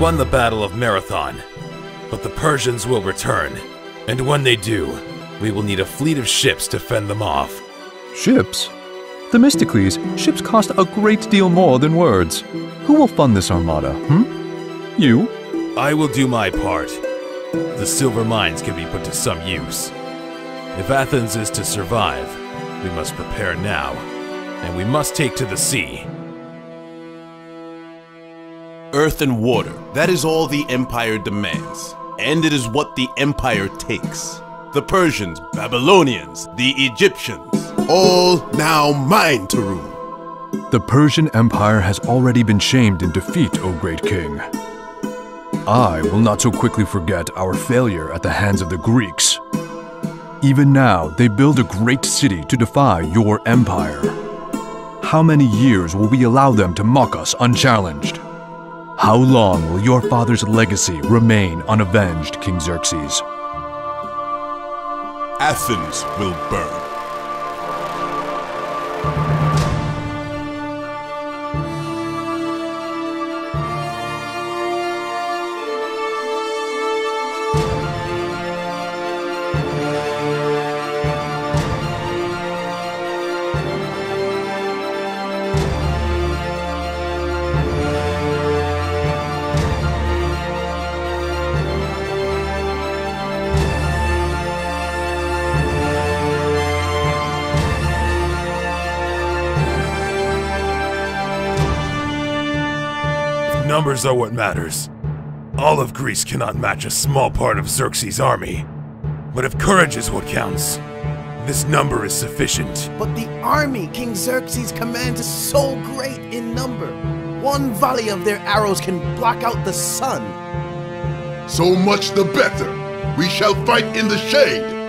won the Battle of Marathon, but the Persians will return. And when they do, we will need a fleet of ships to fend them off. Ships? Themistocles, ships cost a great deal more than words. Who will fund this armada, hmm? You? I will do my part. The silver mines can be put to some use. If Athens is to survive, we must prepare now, and we must take to the sea. Earth and water, that is all the Empire demands. And it is what the Empire takes. The Persians, Babylonians, the Egyptians. All now mine to rule. The Persian Empire has already been shamed in defeat, O great king. I will not so quickly forget our failure at the hands of the Greeks. Even now, they build a great city to defy your empire. How many years will we allow them to mock us unchallenged? How long will your father's legacy remain unavenged, King Xerxes? Athens will burn. Numbers are what matters. All of Greece cannot match a small part of Xerxes' army. But if courage is what counts, this number is sufficient. But the army King Xerxes commands is so great in number. One volley of their arrows can block out the sun. So much the better. We shall fight in the shade.